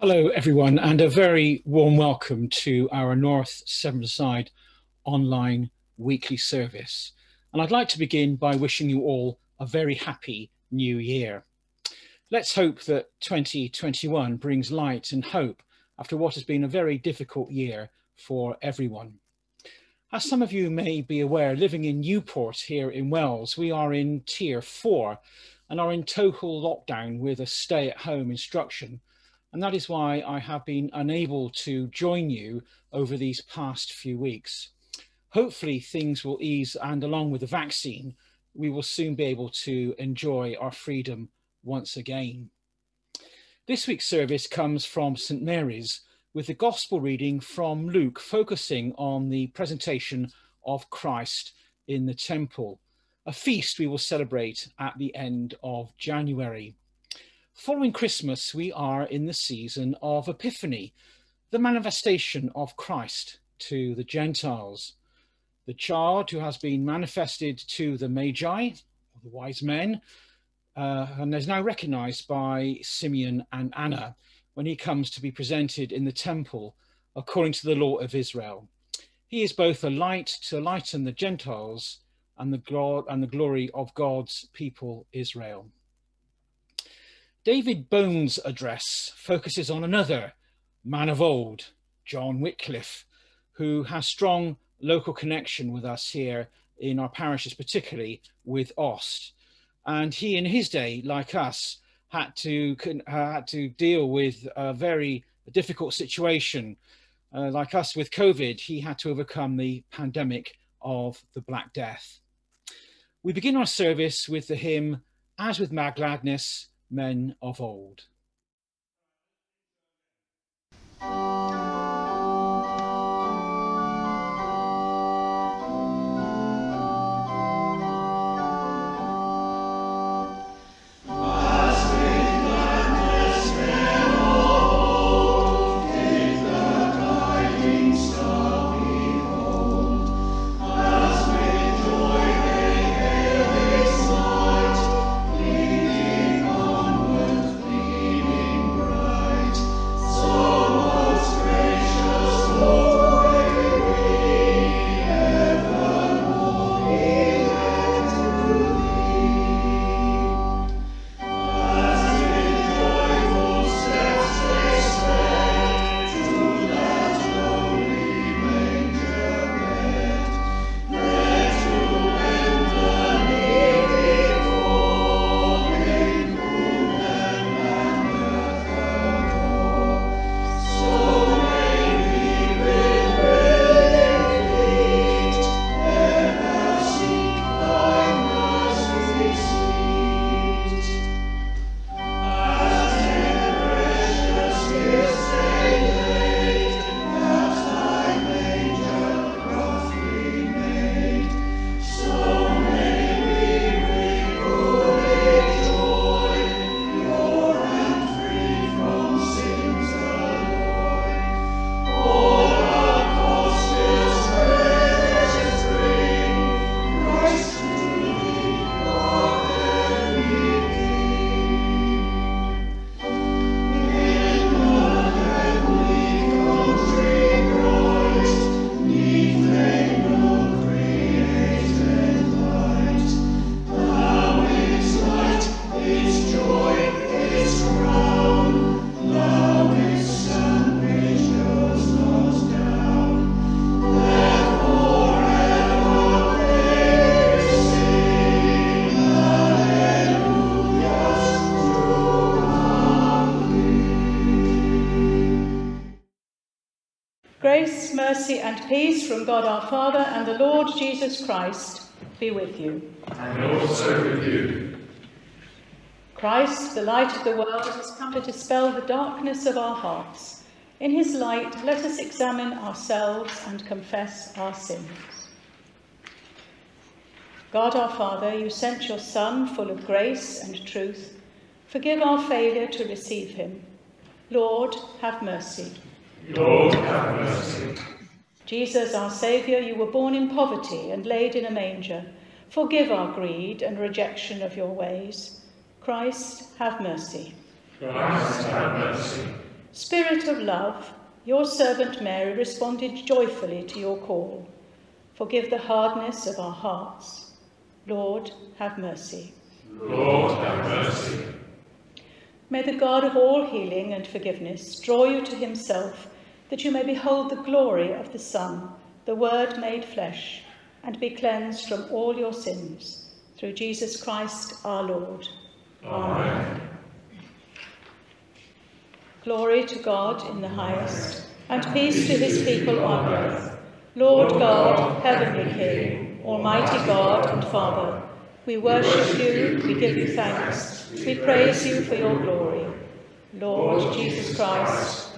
Hello, everyone, and a very warm welcome to our North Severnside online weekly service. And I'd like to begin by wishing you all a very happy new year. Let's hope that 2021 brings light and hope after what has been a very difficult year for everyone. As some of you may be aware, living in Newport here in Wales, we are in tier four and are in total lockdown with a stay at home instruction and that is why I have been unable to join you over these past few weeks. Hopefully things will ease and along with the vaccine, we will soon be able to enjoy our freedom once again. This week's service comes from St Mary's with the gospel reading from Luke focusing on the presentation of Christ in the temple, a feast we will celebrate at the end of January. Following Christmas, we are in the season of Epiphany, the manifestation of Christ to the Gentiles. The child who has been manifested to the Magi, the wise men, uh, and is now recognized by Simeon and Anna when he comes to be presented in the temple according to the law of Israel. He is both a light to lighten the Gentiles and the, and the glory of God's people, Israel. David Bone's address focuses on another man of old, John Wycliffe, who has strong local connection with us here in our parishes, particularly with Aust. And he, in his day, like us, had to uh, had to deal with a very difficult situation. Uh, like us with COVID, he had to overcome the pandemic of the Black Death. We begin our service with the hymn, As with Mad Gladness, men of old. From God our Father and the Lord Jesus Christ be with you. And also with you. Christ, the light of the world, has come to dispel the darkness of our hearts. In his light, let us examine ourselves and confess our sins. God our Father, you sent your Son, full of grace and truth. Forgive our failure to receive him. Lord, have mercy. Lord, have mercy. Jesus, our Saviour, you were born in poverty and laid in a manger. Forgive our greed and rejection of your ways. Christ, have mercy. Christ, have mercy. Spirit of love, your servant Mary responded joyfully to your call. Forgive the hardness of our hearts. Lord, have mercy. Lord, have mercy. May the God of all healing and forgiveness draw you to himself, that you may behold the glory of the Son, the Word made flesh, and be cleansed from all your sins. Through Jesus Christ our Lord. Amen. Glory to God in the highest, and peace to his people on earth. Lord God, heavenly King, almighty God and Father, we worship you, we give you thanks, we praise you for your glory. Lord Jesus Christ,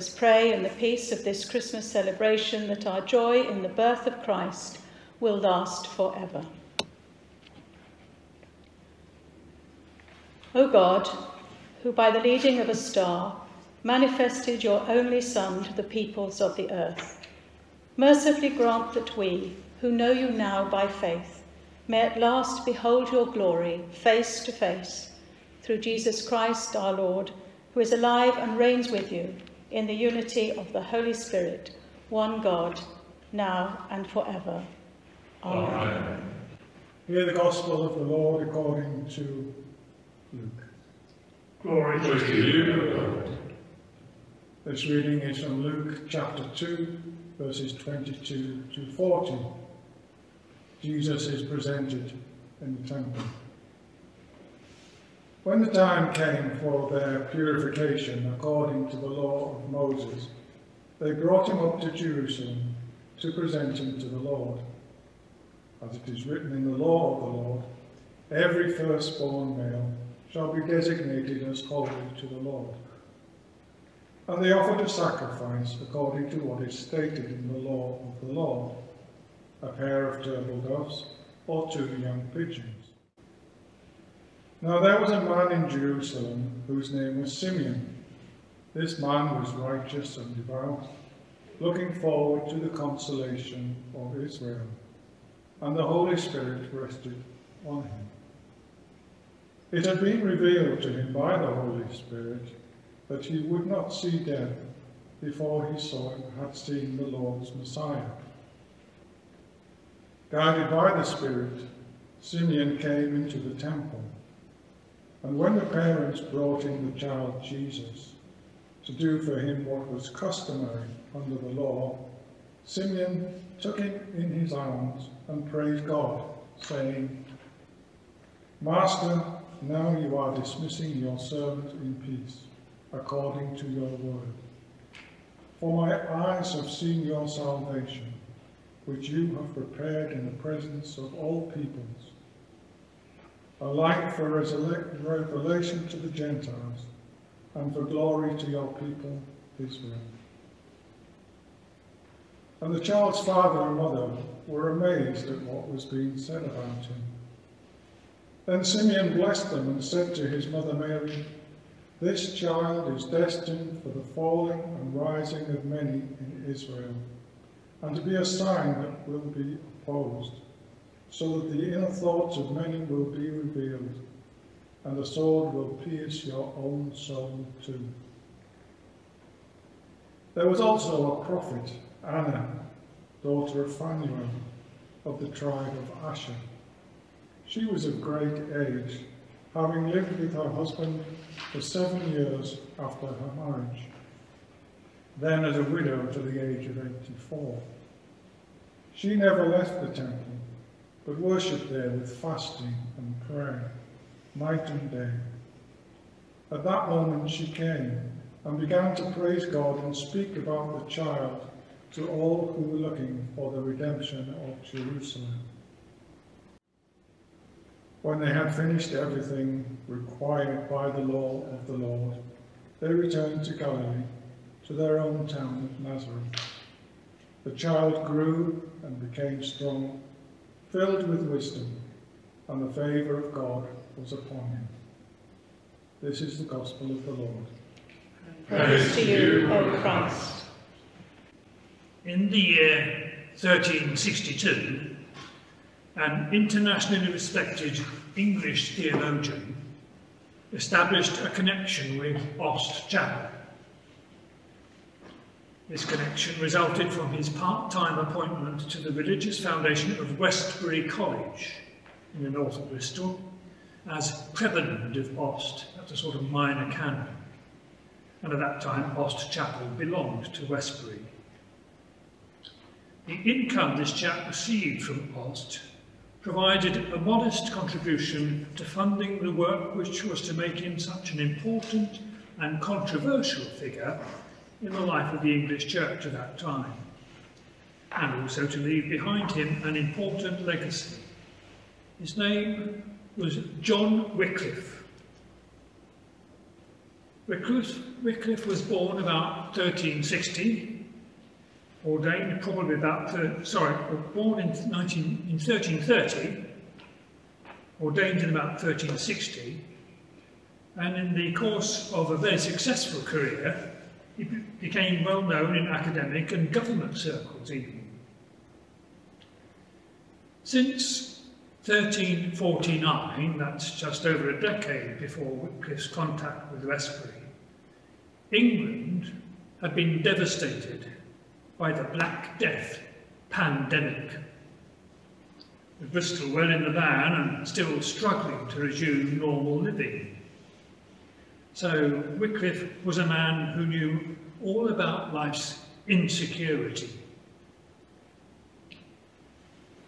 us pray in the peace of this Christmas celebration that our joy in the birth of Christ will last forever. O God, who by the leading of a star manifested your only Son to the peoples of the earth, mercifully grant that we, who know you now by faith, may at last behold your glory face to face, through Jesus Christ our Lord, who is alive and reigns with you in the unity of the Holy Spirit, one God, now and forever. Amen. Amen. Hear the gospel of the Lord according to Luke. Glory to you, O Lord. This reading is from Luke chapter 2, verses 22 to 40. Jesus is presented in the temple. When the time came for their purification according to the law of Moses, they brought him up to Jerusalem to present him to the Lord. As it is written in the law of the Lord, every firstborn male shall be designated as holy to the Lord. And they offered a sacrifice according to what is stated in the law of the Lord, a pair of turtle doves or two young pigeons. Now there was a man in Jerusalem whose name was Simeon. This man was righteous and devout, looking forward to the consolation of Israel, and the Holy Spirit rested on him. It had been revealed to him by the Holy Spirit that he would not see death before he saw had seen the Lord's Messiah. Guided by the Spirit, Simeon came into the temple. And when the parents brought in the child Jesus to do for him what was customary under the law, Simeon took him in his arms and praised God, saying, Master, now you are dismissing your servant in peace, according to your word. For my eyes have seen your salvation, which you have prepared in the presence of all peoples, a light for revelation to the Gentiles, and for glory to your people Israel. And the child's father and mother were amazed at what was being said about him. Then Simeon blessed them and said to his mother Mary, This child is destined for the falling and rising of many in Israel, and to be a sign that will be opposed, so that the inner thoughts of many will be revealed, and the sword will pierce your own soul too. There was also a prophet, Anna, daughter of Phanuel, of the tribe of Asher. She was of great age, having lived with her husband for seven years after her marriage, then as a widow to the age of 84. She never left the temple, but worshipped there with fasting and prayer, night and day. At that moment she came and began to praise God and speak about the child to all who were looking for the redemption of Jerusalem. When they had finished everything required by the law of the Lord, they returned to Galilee, to their own town of Nazareth. The child grew and became strong, filled with wisdom, and the favour of God was upon him. This is the gospel of the Lord. Praise to you, O Christ. In the year 1362, an internationally respected English theologian established a connection with Aust Chapel. This connection resulted from his part-time appointment to the religious foundation of Westbury College in the north of Bristol as prebend of Aust, that's a sort of minor canon. And at that time, Aust Chapel belonged to Westbury. The income this chap received from Aust provided a modest contribution to funding the work which was to make him such an important and controversial figure in the life of the English church at that time, and also to leave behind him an important legacy. His name was John Wycliffe. Wycliffe, Wycliffe was born about 1360, ordained probably about, sorry, born in, 19, in 1330, ordained in about 1360, and in the course of a very successful career, he became well known in academic and government circles even. Since 1349, that's just over a decade before Wycliffe's contact with Westbury, England had been devastated by the Black Death pandemic. With Bristol well in the van and still struggling to resume normal living. So Wycliffe was a man who knew all about life's insecurity.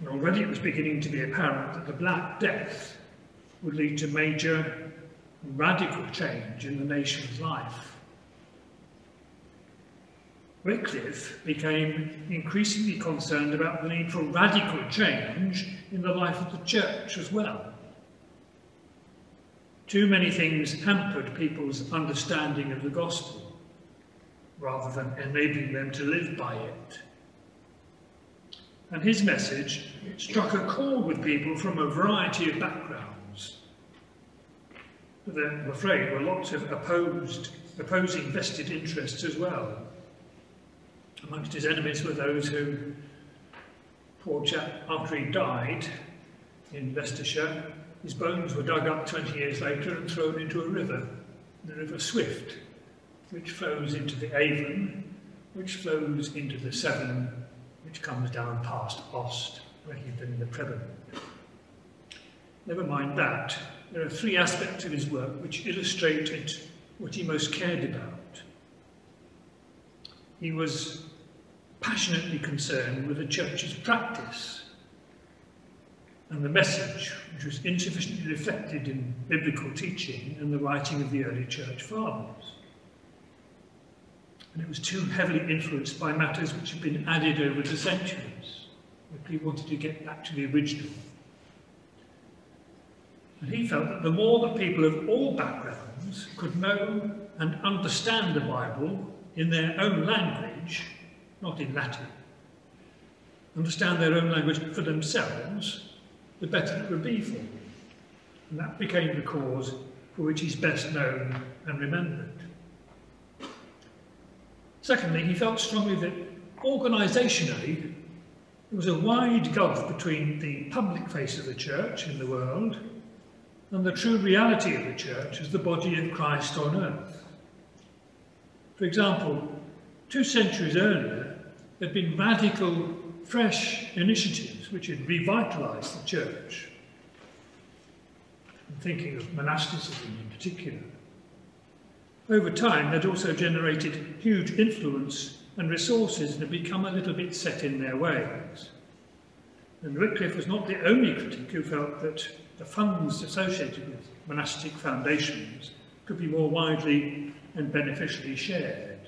And already it was beginning to be apparent that the Black Death would lead to major radical change in the nation's life. Wycliffe became increasingly concerned about the need for radical change in the life of the church as well. Too many things hampered people's understanding of the gospel rather than enabling them to live by it. And his message struck a chord with people from a variety of backgrounds. But there, I'm afraid, were lots of opposed, opposing vested interests as well. Amongst his enemies were those who, poor chap, after he died in Leicestershire, his bones were dug up 20 years later and thrown into a river, the River Swift, which flows into the Avon, which flows into the Severn, which comes down past Aust, where he'd been the prebend. Never mind that, there are three aspects of his work which illustrated what he most cared about. He was passionately concerned with the church's practice and the message, which was insufficiently reflected in biblical teaching and the writing of the early church fathers. And it was too heavily influenced by matters which had been added over the centuries. He wanted to get back to the original. And he felt that the more that people of all backgrounds could know and understand the Bible in their own language, not in Latin, understand their own language for themselves, the better it would be for them. And that became the cause for which he's best known and remembered. Secondly, he felt strongly that organisationally there was a wide gulf between the public face of the church in the world and the true reality of the church as the body of Christ on earth. For example, two centuries earlier, there had been radical, fresh initiatives which had revitalised the church. I'm thinking of monasticism in particular. Over time, they'd also generated huge influence and resources and had become a little bit set in their ways. And Wycliffe was not the only critic who felt that the funds associated with monastic foundations could be more widely and beneficially shared.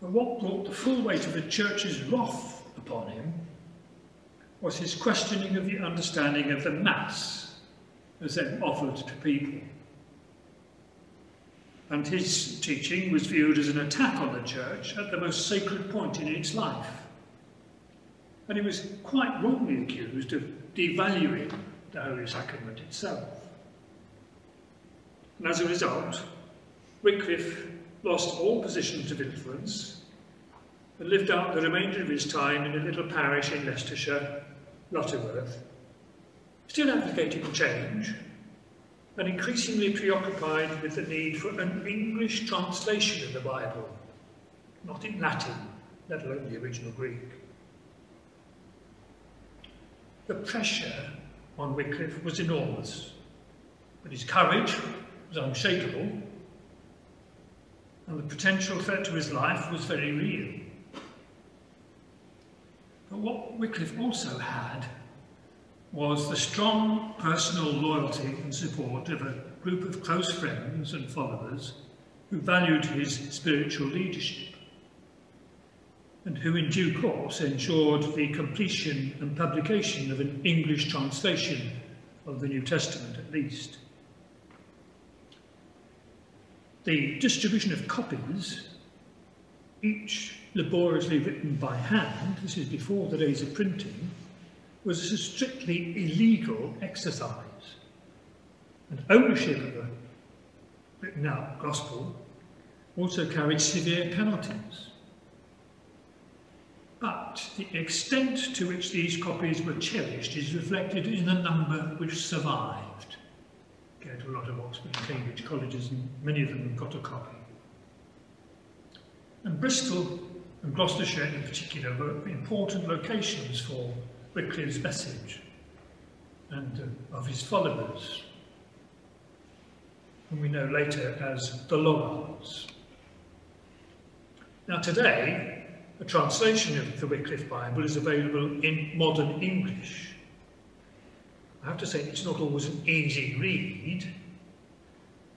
But what brought the full weight of the church's wrath upon him was his questioning of the understanding of the Mass as then offered to people. and his teaching was viewed as an attack on the church at the most sacred point in its life. And he was quite wrongly accused of devaluing the Holy Sacrament itself. And as a result, Wycliffe lost all positions of influence and lived out the remainder of his time in a little parish in Leicestershire, Lutterworth, still advocating change and increasingly preoccupied with the need for an English translation of the Bible, not in Latin, let alone the original Greek. The pressure on Wycliffe was enormous, but his courage was unshakable, and the potential threat to his life was very real. But what Wycliffe also had was the strong personal loyalty and support of a group of close friends and followers who valued his spiritual leadership and who in due course ensured the completion and publication of an English translation of the New Testament at least. The distribution of copies, each laboriously written by hand, this is before the days of printing, was a strictly illegal exercise. And ownership of a written out gospel also carried severe penalties. But the extent to which these copies were cherished is reflected in the number which survived. Go to a lot of Oxford and Cambridge colleges and many of them got a copy. And Bristol and Gloucestershire in particular were important locations for Wycliffe's message and uh, of his followers, whom we know later as the Lollards. Now today, a translation of the Wycliffe Bible is available in modern English. I have to say it's not always an easy read,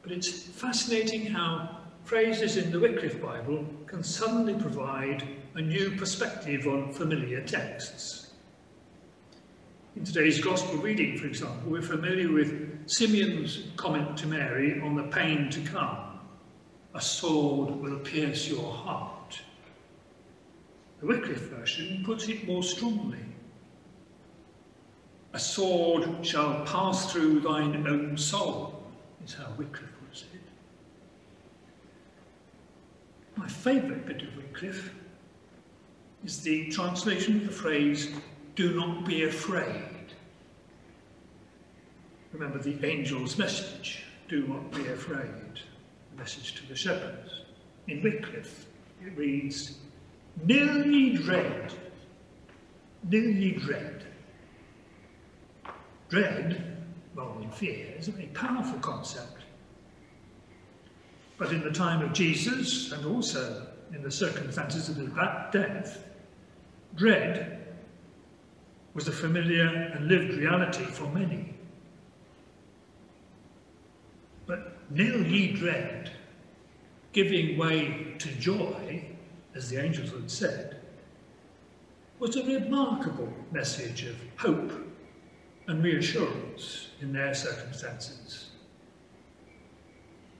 but it's fascinating how phrases in the Wycliffe Bible can suddenly provide a new perspective on familiar texts. In today's Gospel reading, for example, we're familiar with Simeon's comment to Mary on the pain to come. A sword will pierce your heart. The Wycliffe version puts it more strongly. A sword shall pass through thine own soul, is how Wycliffe puts it. My favourite bit of Wycliffe is the translation of the phrase, do not be afraid. Remember the angel's message, do not be afraid, the message to the shepherds. In Wycliffe, it reads, nil ye dread, nil ye dread. Dread, rather fear, is a very powerful concept. But in the time of Jesus, and also in the circumstances of his death, dread was a familiar and lived reality for many. But nil ye dread, giving way to joy, as the angels had said, was a remarkable message of hope and reassurance in their circumstances.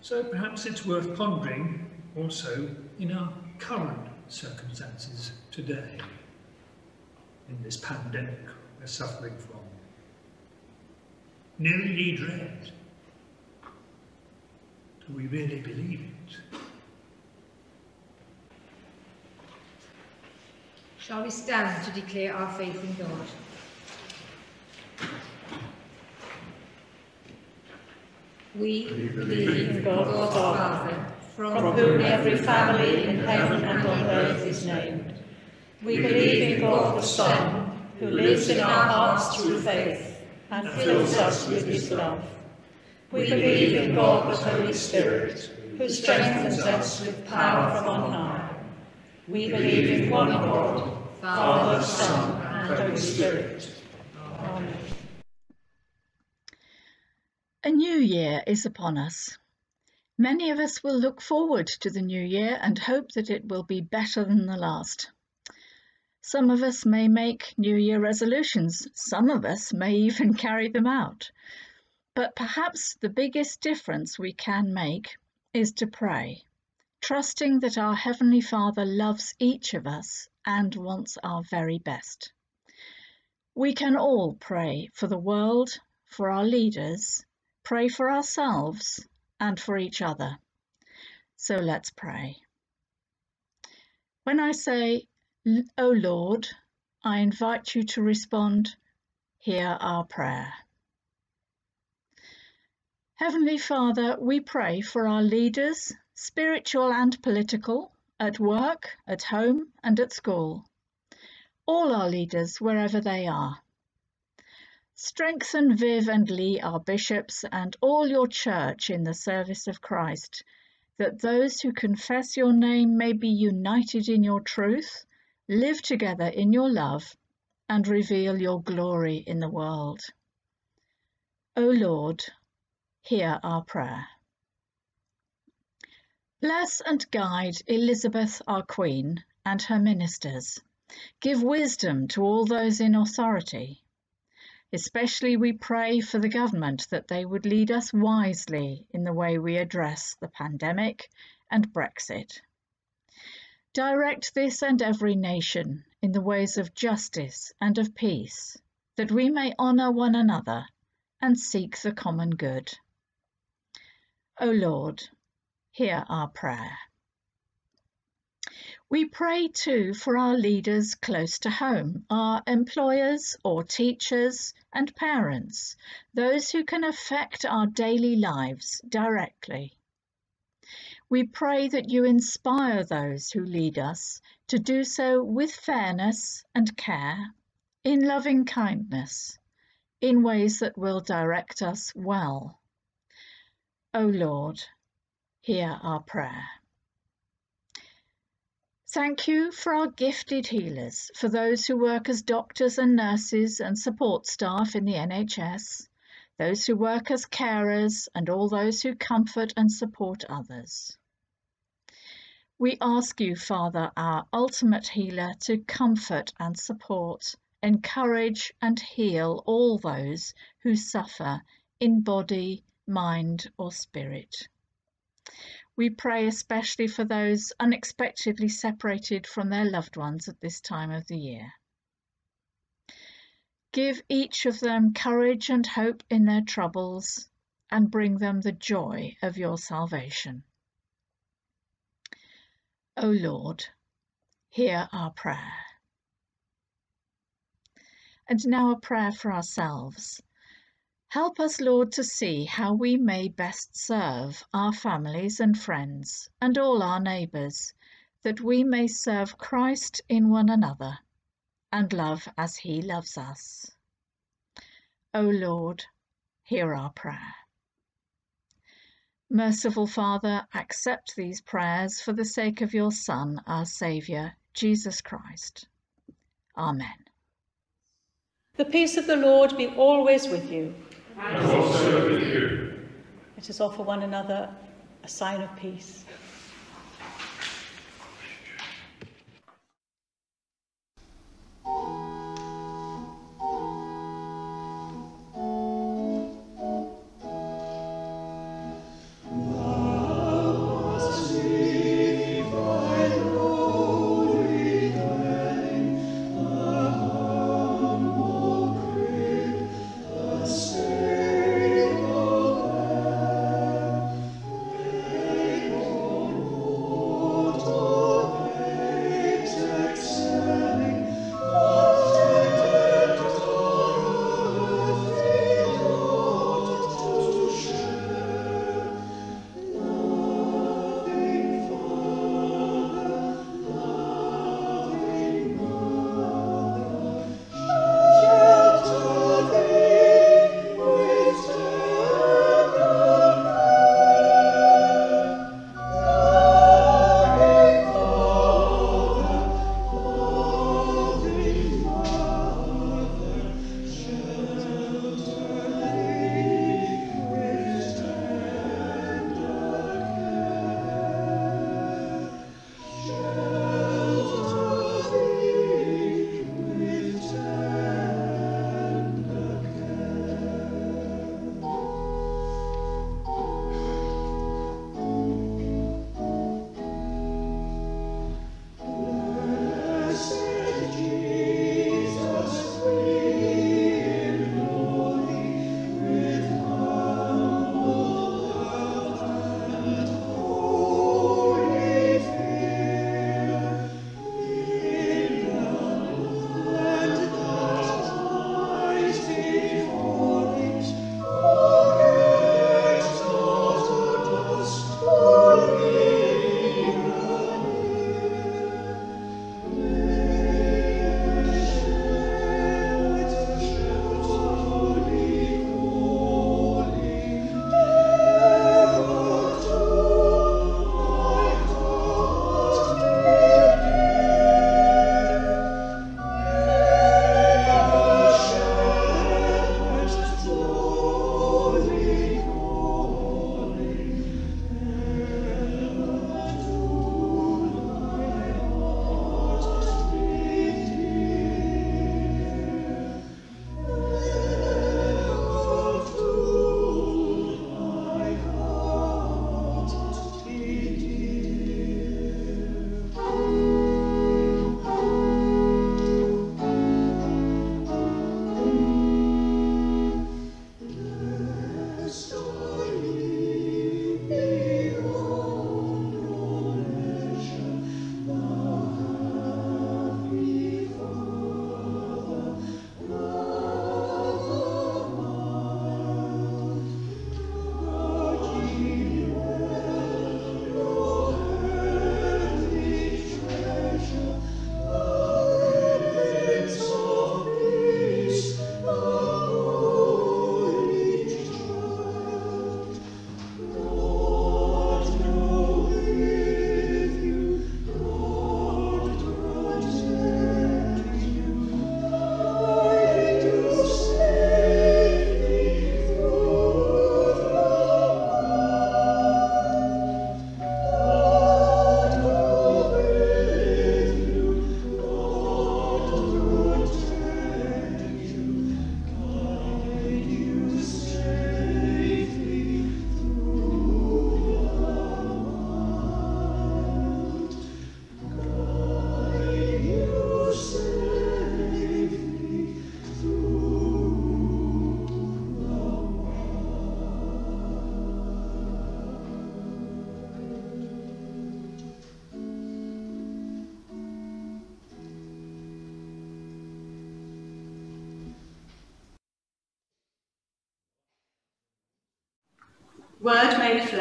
So perhaps it's worth pondering also in our current circumstances today in this pandemic we're suffering from. Nil ye dread. Do we really believe it? Shall we stand to declare our faith in God? We believe in God the Father, from whom every family in heaven and on earth is named. We believe in God the Son, who lives in our hearts through faith and fills us with his love. We believe in God the Holy Spirit, who strengthens us with power from on high. We believe in one God, Father, Son, and Holy Spirit. Amen. A new year is upon us. Many of us will look forward to the new year and hope that it will be better than the last. Some of us may make New Year resolutions, some of us may even carry them out. But perhaps the biggest difference we can make is to pray, trusting that our Heavenly Father loves each of us and wants our very best. We can all pray for the world, for our leaders, pray for ourselves, and for each other. So let's pray. When I say, O Lord, I invite you to respond, Hear our prayer. Heavenly Father, we pray for our leaders, spiritual and political, at work, at home, and at school. All our leaders, wherever they are. Strengthen Viv and Lee, our bishops, and all your church in the service of Christ, that those who confess your name may be united in your truth live together in your love, and reveal your glory in the world. O Lord, hear our prayer. Bless and guide Elizabeth, our Queen, and her ministers. Give wisdom to all those in authority. Especially we pray for the government that they would lead us wisely in the way we address the pandemic and Brexit. Direct this and every nation in the ways of justice and of peace, that we may honour one another and seek the common good. O Lord, hear our prayer. We pray too for our leaders close to home, our employers or teachers and parents, those who can affect our daily lives directly. We pray that you inspire those who lead us to do so with fairness and care, in loving kindness, in ways that will direct us well. O Lord, hear our prayer. Thank you for our gifted healers, for those who work as doctors and nurses and support staff in the NHS, those who work as carers, and all those who comfort and support others. We ask you, Father, our ultimate healer, to comfort and support, encourage and heal all those who suffer in body, mind, or spirit. We pray especially for those unexpectedly separated from their loved ones at this time of the year. Give each of them courage and hope in their troubles and bring them the joy of your salvation. O Lord, hear our prayer. And now a prayer for ourselves. Help us, Lord, to see how we may best serve our families and friends and all our neighbours, that we may serve Christ in one another and love as he loves us. O Lord, hear our prayer. Merciful Father, accept these prayers for the sake of your Son, our Saviour, Jesus Christ. Amen. The peace of the Lord be always with you. And also with you. Let us offer one another a sign of peace.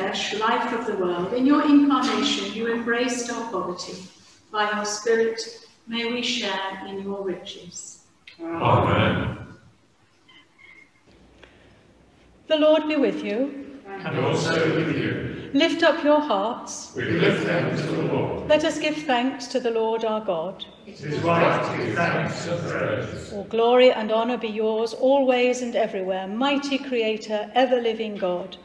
Flesh, life of the world, in your incarnation you embraced our poverty. By your Spirit, may we share in your riches. Amen. The Lord be with you. And also with you. Lift up your hearts. We lift them to the Lord. Let us give thanks to the Lord our God. It is right to give thanks and praise. All glory and honour be yours, always and everywhere, mighty Creator, ever living God.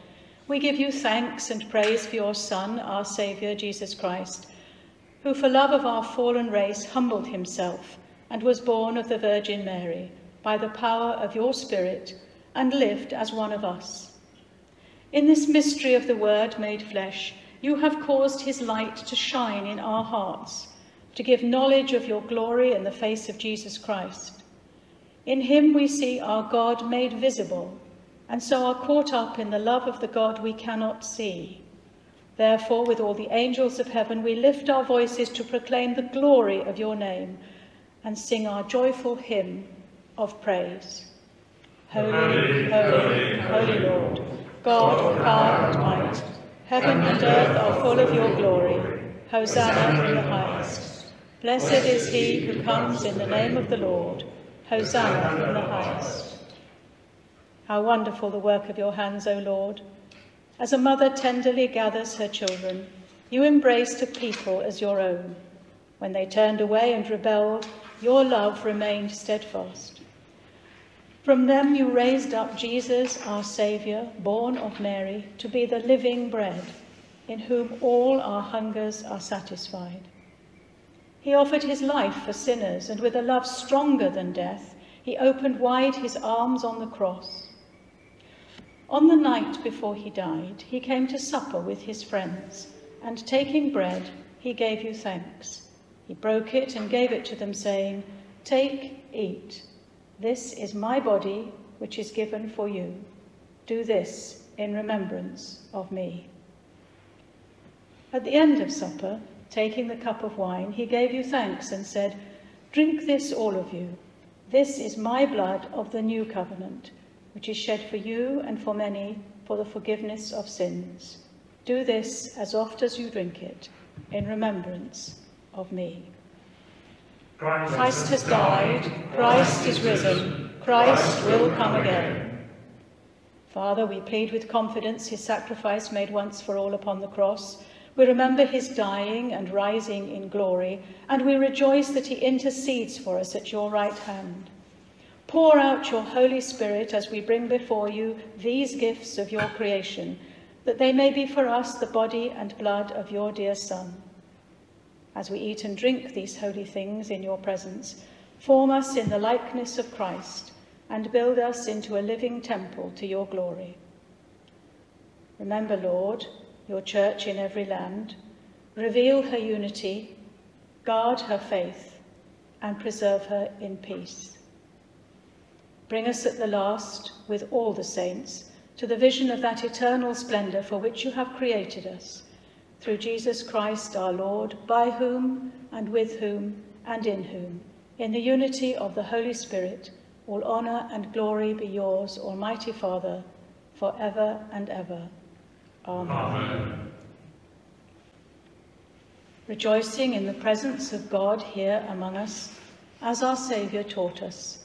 We give you thanks and praise for your Son, our Saviour, Jesus Christ, who for love of our fallen race humbled himself and was born of the Virgin Mary by the power of your Spirit and lived as one of us. In this mystery of the Word made flesh, you have caused his light to shine in our hearts, to give knowledge of your glory in the face of Jesus Christ. In him we see our God made visible, and so are caught up in the love of the God we cannot see. Therefore, with all the angels of heaven, we lift our voices to proclaim the glory of your name and sing our joyful hymn of praise. Holy, holy, holy Lord, God of power and might, heaven and earth are full of your glory. Hosanna in the highest. Blessed is he who comes in the name of the Lord. Hosanna in the highest. How wonderful the work of your hands, O Lord. As a mother tenderly gathers her children, you embraced a people as your own. When they turned away and rebelled, your love remained steadfast. From them you raised up Jesus, our Saviour, born of Mary, to be the living bread, in whom all our hungers are satisfied. He offered his life for sinners, and with a love stronger than death, he opened wide his arms on the cross. On the night before he died, he came to supper with his friends, and taking bread, he gave you thanks. He broke it and gave it to them, saying, Take, eat. This is my body, which is given for you. Do this in remembrance of me. At the end of supper, taking the cup of wine, he gave you thanks and said, Drink this, all of you. This is my blood of the new covenant, which is shed for you and for many for the forgiveness of sins. Do this as oft as you drink it in remembrance of me. Christ has died, Christ is risen, Christ will come again. Father, we plead with confidence his sacrifice made once for all upon the cross. We remember his dying and rising in glory, and we rejoice that he intercedes for us at your right hand. Pour out your Holy Spirit as we bring before you these gifts of your creation, that they may be for us the body and blood of your dear Son as we eat and drink these holy things in your presence, form us in the likeness of Christ and build us into a living temple to your glory. Remember, Lord, your church in every land, reveal her unity, guard her faith, and preserve her in peace. Bring us at the last, with all the saints, to the vision of that eternal splendour for which you have created us, through Jesus Christ our Lord, by whom and with whom and in whom, in the unity of the Holy Spirit, all honour and glory be yours, Almighty Father, for ever and ever. Amen. Amen. Rejoicing in the presence of God here among us, as our Saviour taught us,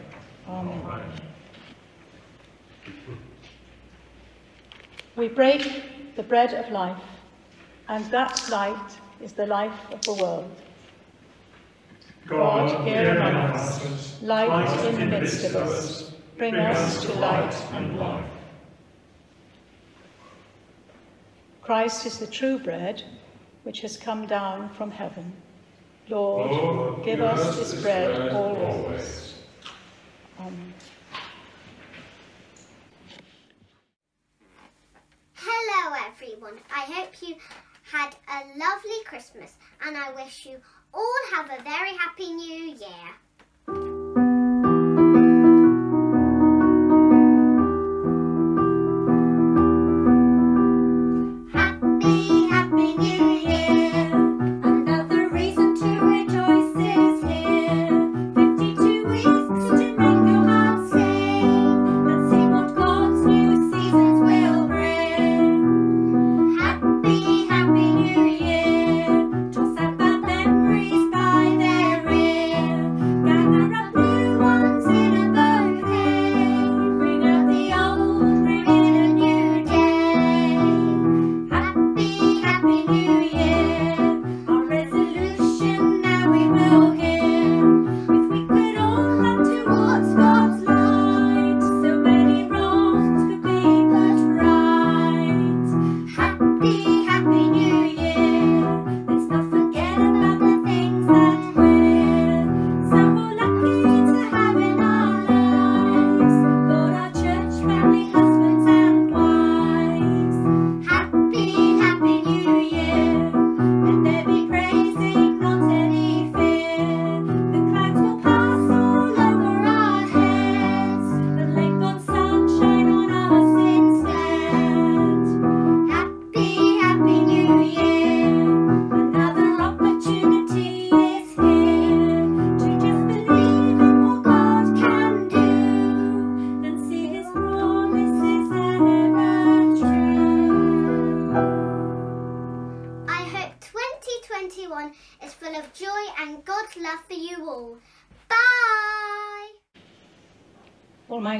Amen. We break the bread of life, and that light is the life of the world. God, here among us, light in the midst of us, bring us to light and life. Christ is the true bread which has come down from heaven. Lord, Lord, give us this bread always. Amen. everyone. I hope you had a lovely Christmas and I wish you all have a very happy new year.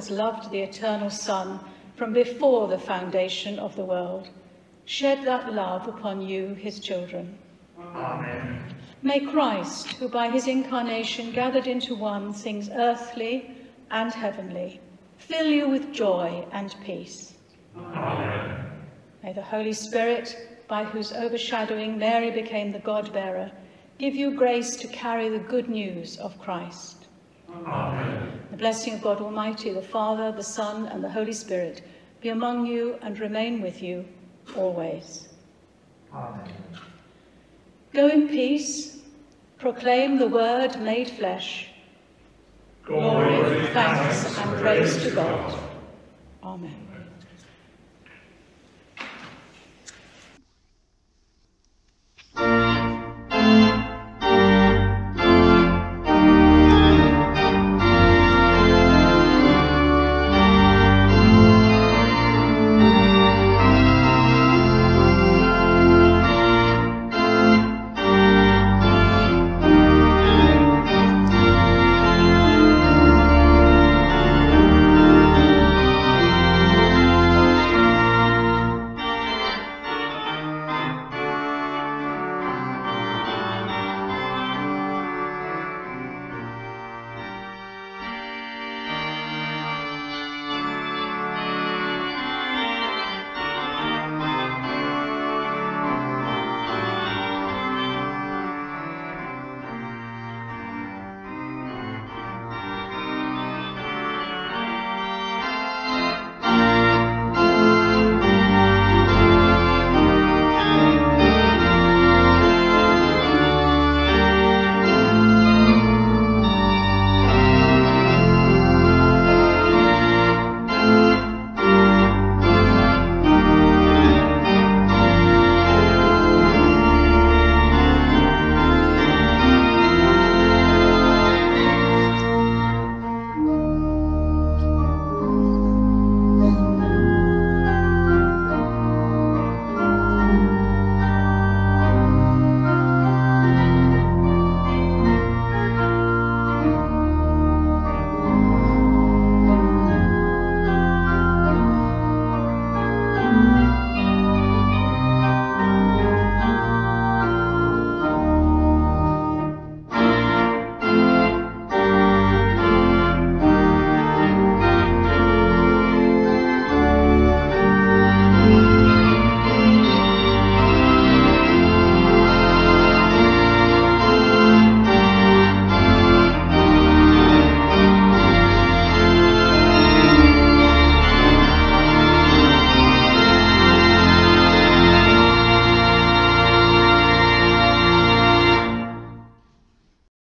Has loved the eternal Son from before the foundation of the world, shed that love upon you, his children. Amen. May Christ, who by his incarnation gathered into one things earthly and heavenly, fill you with joy and peace. Amen. May the Holy Spirit, by whose overshadowing Mary became the God-bearer, give you grace to carry the good news of Christ. Amen. The blessing of God Almighty, the Father, the Son, and the Holy Spirit be among you and remain with you always. Amen. Go in peace, proclaim the word made flesh. Glory, thanks, and praise to God.